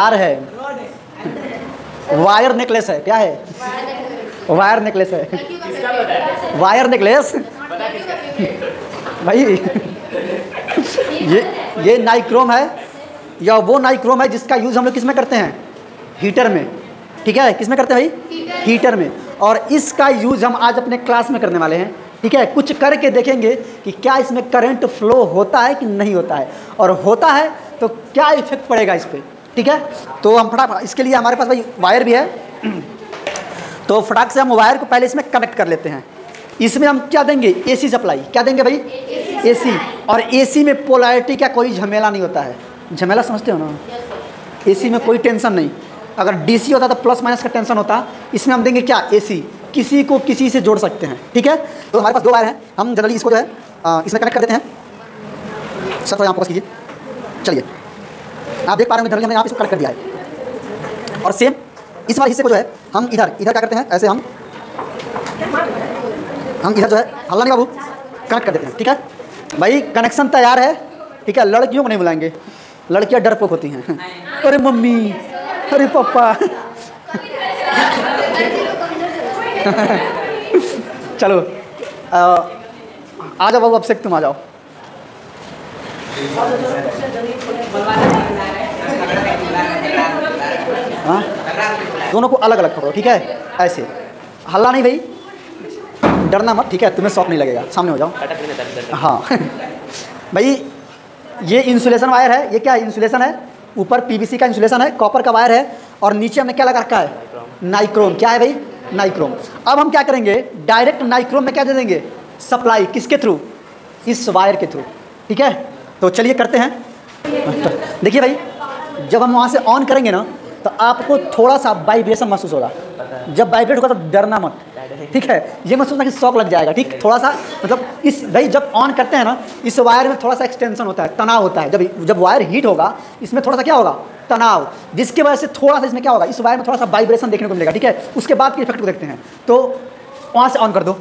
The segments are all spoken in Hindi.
हार है। वायर नेकलेस है, क्या है? वायर नेकलेस है। Wire necklace? भाई, ये ये नाइक्रोम है, या वो नाइक्रोम है जिसका यूज़ हम लोग किसमें करते हैं? हीटर में। ठीक है, किसमें करते हैं भाई? हीटर में। और इसका यूज़ हम आज अपने क्लास में करने वाले हैं। ठीक है, कुछ करके देखेंगे कि क्या इसमें करंट फ्लो होता है कि नहीं होता है। और होता है तो क्या इफ़ेक्ट पड़ेगा इस पर ठीक है? तो हम फटाफट, इसके लिए हमारे पास भाई वायर भी है। तो फटाक से हम वायर को पहले इसमें कनेक्ट कर लेते हैं। इसमें हम क्या देंगे? एसी सप्लाई क्या देंगे भाई? एसी और एसी में पोलैरिटी का कोई झमेला नहीं होता है। झमेला समझते हो ना? एसी में कोई टेंशन नहीं। अगर डीसी होता तो प्लस माइनस का टेंशन होता। इसमें हम देंगे क्या? एसी किसी को किसी से जोड़ सकते हैं। ठीक है? तो हमारे पास दो वायर हैं। हम जनरली इसको जो है इसमें कनेक्ट कर देते हैं। सर, थोड़ा यहाँ फोकस कीजिए। चलिए। आप देख पा रहे होंगे जनरली हमने यहाँ पे इसको कनेक्ट कर दिया है। और सेम इस वाले हिस्से को जो है, हम इधर इधर क्या करते हैं, ऐसे हम हम इधर जो है, हल्ला बाबू कनेक्ट कर देते हैं, ठीक है? भाई कनेक्शन तैयार है, ठीक है? लड़कियों को नहीं बुलाएँगे, लड़कियाँ डरपोक होती हैं। अरे मम्मी, अरे पापा। चलो आ जाओ बाबू, अब से तुम आ जाओ। हाँ? दोनों को अलग अलग पकड़ो, ठीक है? ऐसे। हल्ला नहीं भाई। डरना मत, ठीक है? तुम्हें शौक नहीं लगेगा। सामने हो जाओ। हाँ। भाई, ये इंसुलेशन वायर है। ये क्या इंसुलेशन है? ऊपर पीवीसी का इंसुलेशन है, कॉपर का वायर है, और नीचे हमने क्या लगा रखा है? नाइक्रोम। क्या है भाई? नाइक्रोम। अब हम क्या करेंगे? डायरेक्ट नाइक्रोम में क्या दे देंगे? सप्लाई। किसके थ्रू? इस वायर के थ्रू। ठीक है? तो चलिए करते हैं। देखिए भाई, जब हम वहाँ से ऑन करेंगे ना तो आपको थोड़ा सा वाइब्रेशन महसूस होगा जब वाइब्रेट होगा तो डरना मत। ठीक है? ये मत सोचना कि शौक लग जाएगा, ठीक? थोड़ा सा मतलब इस, भाई जब ऑन करते हैं ना, इस वायर में थोड़ा सा एक्सटेंशन होता है, तनाव होता है। जब जब वायर हीट होगा, इसमें थोड़ा सा क्या होगा? तनाव। जिसकी वजह से थोड़ा सा इसमें क्या होगा? इस वायर में थोड़ा सा वाइब्रेशन देखने को मिलेगा, ठीक है? उसके बाद के इफ़ेक्ट को देखते हैं। तो वहाँ से ऑन कर दो।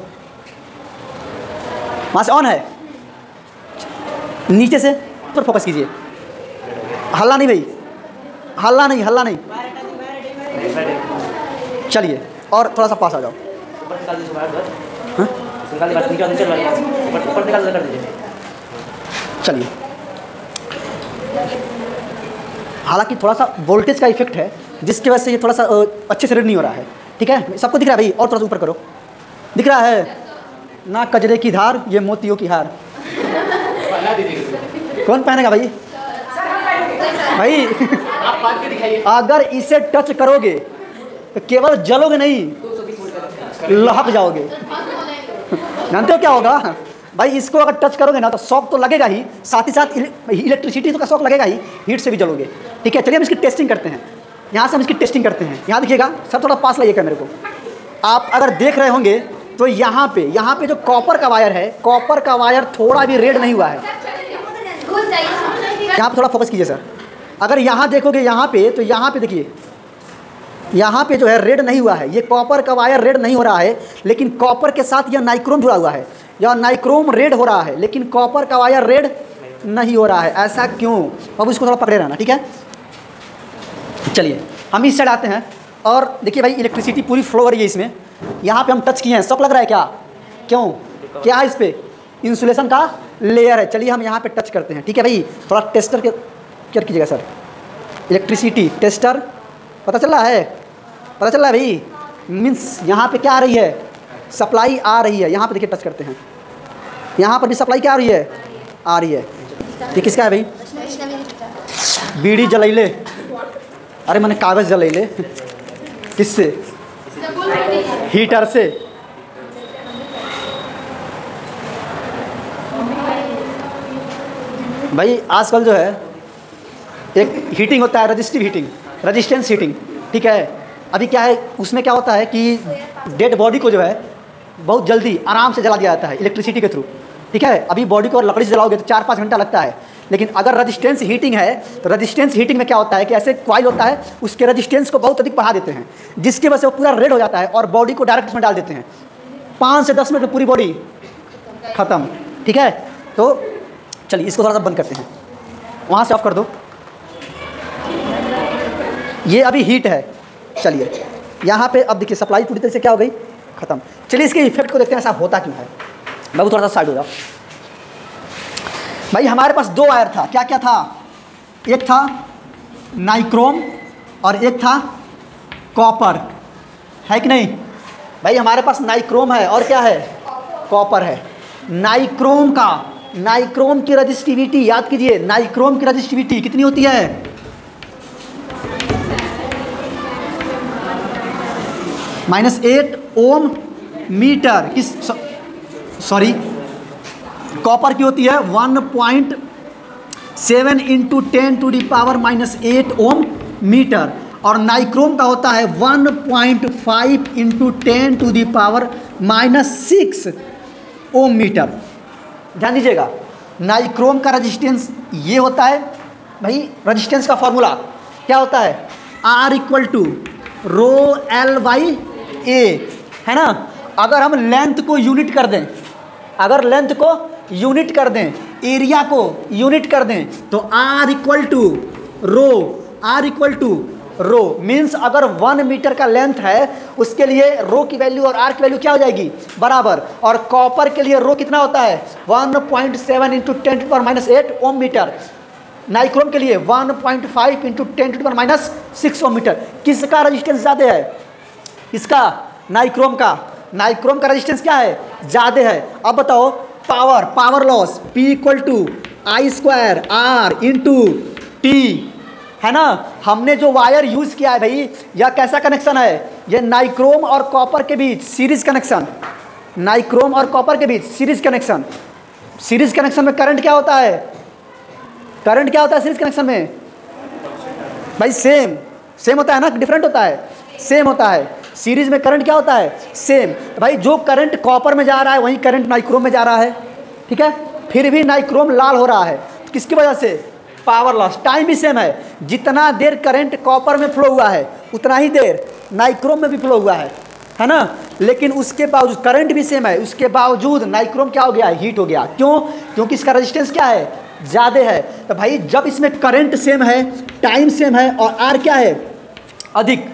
वहाँ से ऑन है। नीचे से फोकस कीजिए। हल्ला नहीं, भाई। हल्ला नहीं हल्ला नहीं। चलिए और थोड़ा सा पास आ जाओ। हाँ? चलिए। हालाँकि थोड़ा सा वोल्टेज का इफ़ेक्ट है जिसकी वजह से ये थोड़ा सा अच्छे से रीड नहीं हो रहा है। ठीक है? सबको दिख रहा है भाई? और थोड़ा सा ऊपर करो। दिख रहा है? ना कजरे की धार ये मोतियों की हार। कौन पहनेगा भाई? भाई, अगर इसे टच करोगे तो केवल जलोगे नहीं, लहक जाओगे। जानते हो क्या होगा? भाई, इसको अगर टच करोगे ना तो शॉक तो लगेगा ही। साथ ही साथ इलेक्ट्रिसिटी तो का शॉक लगेगा ही हीट से भी जलोगे। ठीक है, चलिए हम इसकी टेस्टिंग करते हैं। यहाँ से हम इसकी टेस्टिंग करते हैं। यहाँ देखिएगा सर थोड़ा पास लाइएगा मेरे को। आप अगर देख रहे होंगे तो यहाँ पे यहाँ पे जो कॉपर का वायर है कॉपर का वायर थोड़ा भी रेड नहीं हुआ है। यहाँ पर थोड़ा फोकस कीजिए सर अगर यहाँ देखोगे यहाँ पे तो यहाँ पे देखिए। यहाँ पे जो है रेड नहीं हुआ है। ये कॉपर का वायर रेड नहीं हो रहा है, लेकिन कॉपर के साथ यह नाइक्रोम जुड़ा हुआ है। यह नाइक्रोम रेड हो रहा है, लेकिन कॉपर का वायर रेड नहीं हो रहा है। ऐसा क्यों? अब इसको थोड़ा पकड़े रहना, ठीक है? चलिए, हम इस साइड आते हैं। और देखिए भाई इलेक्ट्रिसिटी पूरी फ्लो हो रही है इसमें। यहाँ पे हम टच किए हैं। शौक लग रहा है क्या? क्यों? क्या है इस पर इंसुलेशन का लेयर है। चलिए, हम यहाँ पे टच करते हैं, ठीक है भाई? थोड़ा टेस्टर के केयर कीजिएगा, सर। इलेक्ट्रिसिटी टेस्टर, पता चल रहा है? पता चल रहा है भाई? मीन्स यहाँ पे क्या आ रही है? सप्लाई आ रही है। यहाँ पे देखिए, टच करते हैं। यहाँ पर भी सप्लाई क्या आ रही है? आ रही है। ये किसका है भाई? बीड़ी जलैले। अरे मैंने कागज़ जलैले। किससे? हीटर से। भाई, आजकल जो है एक हीटिंग होता है रजिस्टिव हीटिंग रजिस्टेंस हीटिंग ठीक है? अभी क्या है, उसमें क्या होता है कि डेड बॉडी को जो है, बहुत जल्दी, आराम से जला दिया जाता है इलेक्ट्रिसिटी के थ्रू ठीक है? अभी बॉडी को और लकड़ी से जलाओगे तो चार पाँच घंटा लगता है, लेकिन अगर रजिस्टेंस हीटिंग है तो रजिस्टेंस हीटिंग में क्या होता है कि ऐसे क्वाइल होता है, उसके रजिस्टेंस को बहुत अधिक बढ़ा देते हैं, जिसकी वजह से वो पूरा रेड हो जाता है और बॉडी को डायरेक्ट उसमें डाल देते हैं। पाँच से दस मिनट में पूरी बॉडी ख़त्म, ठीक है? तो चलिए, इसको थोड़ा सा बंद करते हैं। वहाँ से ऑफ़ कर दो। ये अभी हीट है। चलिए, यहाँ पे अब देखिए सप्लाई पूरी तरह से क्या हो गई? ख़त्म। चलिए, इसके इफ़ेक्ट को देखते हैं, ऐसा होता क्यों है? बाबू थोड़ा सा साइड हो जाओ। भाई, हमारे पास दो वायर था। क्या क्या था? एक था नाइक्रोम और एक था कॉपर है कि नहीं? भाई, हमारे पास नाइक्रोम है और क्या है? कॉपर है। नाइक्रोम का नाइक्रोम की रजिस्टिविटी, याद कीजिए नाइक्रोम की रजिस्टिविटी कितनी होती है? माइनस एट ओम मीटर किस सॉरी, कॉपर की होती है one point seven into ten to the power minus eight ohm metre. और नाइक्रोम का होता है one point five into ten to the power minus six ohm metre. ध्यान दीजिएगा, नाइक्रोम का रजिस्टेंस ये होता है, भाई, रजिस्टेंस का फॉर्मूला क्या होता है? R equal to rho L by A है ना? अगर हम लेंथ को यूनिट कर दें, अगर लेंथ को यूनिट कर दें एरिया को यूनिट कर दें तो R equal to rho R equal to rho means अगर वन मीटर का लेंथ है, उसके लिए रो की वैल्यू और आर की वैल्यू क्या हो जाएगी? बराबर। और कॉपर के लिए रो कितना होता है? One point seven into ten to power minus eight ohm metre nichrome के लिए one point five into ten to power minus six ohm metre किसका रजिस्टेंस ज़्यादा है? इसका नाइक्रोम का नाइक्रोम का रेजिस्टेंस क्या है? ज़्यादा है। अब बताओ power power loss P equal to I square R into T है ना? हमने जो वायर यूज़ किया है भाई, यह कैसा कनेक्शन है? यह नाइक्रोम और कॉपर के बीच सीरीज़ कनेक्शन नाइक्रोम और कॉपर के बीच सीरीज़ कनेक्शन सीरीज़ कनेक्शन में करंट क्या होता है? करंट क्या होता है सीरीज़ कनेक्शन में? भाई सेम सेम होता है ना? डिफरेंट होता है। सेम होता है। सीरीज़ में करंट क्या होता है? सेम भाई, जो करंट कॉपर में जा रहा है, वही करंट नाइक्रोम में जा रहा है। ठीक है? फिर भी नाइक्रोम लाल हो रहा है। तो किसकी वजह से? पावर लॉस टाइम भी सेम है। जितना देर करंट कॉपर में फ्लो हुआ है, उतना ही देर नाइक्रोम में भी फ्लो हुआ है। है ना? लेकिन उसके बावजूद करंट भी सेम है। उसके बावजूद नाइक्रोम क्या हो गया? हीट हो गया। क्यों? क्योंकि इसका रेजिस्टेंस क्या है? ज़्यादा है। तो भाई, जब इसमें करंट सेम है टाइम सेम है, और आर क्या है? अधिक।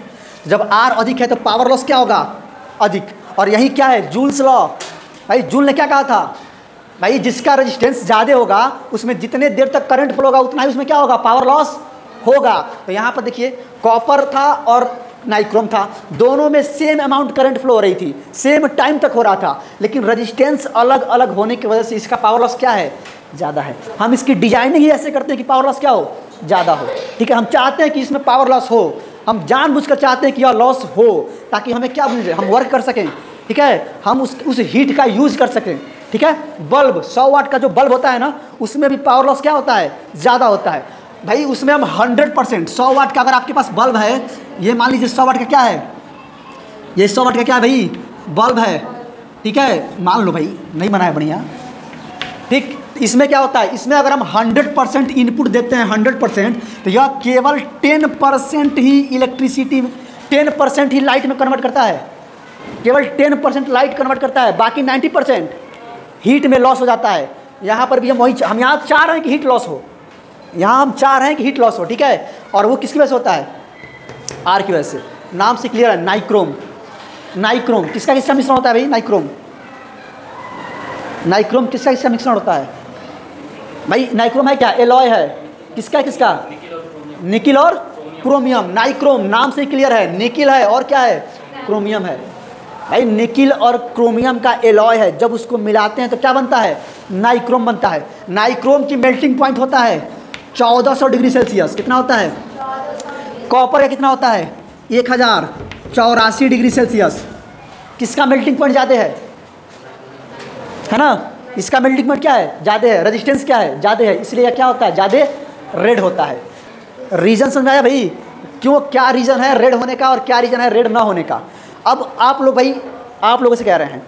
जब आर अधिक है तो पावर लॉस क्या होगा? अधिक। और यही क्या है? जूल्स लॉ भाई जूल ने क्या कहा था? भाई, जिसका रेजिस्टेंस ज़्यादा होगा, उसमें जितने देर तक करंट फ्लो होगा, उतना ही उसमें क्या होगा? पावर लॉस होगा। तो यहाँ पर देखिए कॉपर था और नाइक्रोम था। दोनों में सेम अमाउंट करंट फ्लो हो रही थी। सेम टाइम तक हो रहा था। लेकिन रजिस्टेंस अलग अलग होने की वजह से इसका पावर लॉस क्या है? ज़्यादा है। हम इसकी डिज़ाइनिंग ही ऐसे करते हैं कि पावर लॉस क्या हो? ज़्यादा हो। ठीक है, हम चाहते हैं कि इसमें पावर लॉस हो। हम जानबूझकर चाहते हैं कि यह लॉस हो, ताकि हमें क्या मिल हम वर्क कर सकें, ठीक है? हम उस उस हीट का यूज़ कर सकें, ठीक है? बल्ब सौ वाट का जो बल्ब होता है ना, उसमें भी पावर लॉस क्या होता है? ज़्यादा होता है। भाई, उसमें हम हंड्रेड परसेंट सौ वाट का अगर आपके पास बल्ब है, ये मान लीजिए सौ वाट का क्या है? ये सौ वाट का क्या है भाई? बल्ब है, ठीक है? मान लो भाई, नहीं बनाया बढ़िया। ठीक इसमें क्या होता है? इसमें अगर हम 100 परसेंट इनपुट देते हैं 100 परसेंट तो यह केवल 10 परसेंट ही इलेक्ट्रिसिटी 10 परसेंट ही लाइट में कन्वर्ट करता है। केवल 10 परसेंट लाइट कन्वर्ट करता है, बाकी 90 परसेंट हीट में लॉस हो जाता है। यहाँ पर भी हम वही, हम यहाँ चाह रहे हैं कि हीट लॉस हो। यहाँ हम चाह रहे हैं कि हीट लॉस हो, ठीक है? और वो किसकी वजह से होता है? आर की वजह से। नाम से क्लियर है नाइक्रोम नाइक्रोम किसका किसका मिश्रण होता है भाई? नाइक्रोम नाइक्रोम किसका किसका मिश्रण होता है? भाई, नाइक्रोम है क्या? एलॉय है। किसका किसका? निकिल और क्रोमियम। नाइक्रोम नाम से क्लियर है। निकिल है और क्या है? क्रोमियम है। भाई, निकिल और क्रोमियम का एलॉय है। जब उसको मिलाते हैं तो क्या बनता है? नाइक्रोम बनता है। नाइक्रोम की मेल्टिंग पॉइंट होता है 1400 डिग्री सेल्सियस। कितना होता है? कॉपर का कितना होता है? एक हज़ार चौरासी डिग्री सेल्सियस। किसका मेल्टिंग पॉइंट ज़्यादा है? है ना? इसका मेल्टिंग पॉइंट क्या है? ज़्यादा है। रेजिस्टेंस क्या है? ज़्यादा है। इसलिए क्या होता है? ज़्यादा रेड होता है। रीज़न समझाया भाई? क्यों? क्या रीज़न है रेड होने का और क्या रीज़न है रेड ना होने का? अब आप लोग भाई, आप लोगों से कह रहे हैं।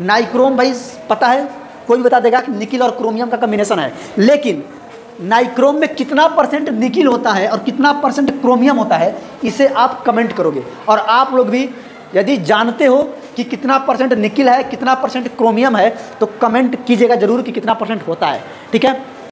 नाइक्रोम भाई, पता है? कोई भी बता देगा कि निकिल और क्रोमियम का कम्बिनेशन है। लेकिन नाइक्रोम में कितना परसेंट निकिल होता है और कितना परसेंट क्रोमियम होता है, इसे आप कमेंट करोगे। और आप लोग भी यदि जानते हो कि कितना परसेंट निकिल है, कितना परसेंट क्रोमियम है तो कमेंट कीजिएगा ज़रूर कि कितना परसेंट होता है। ठीक है?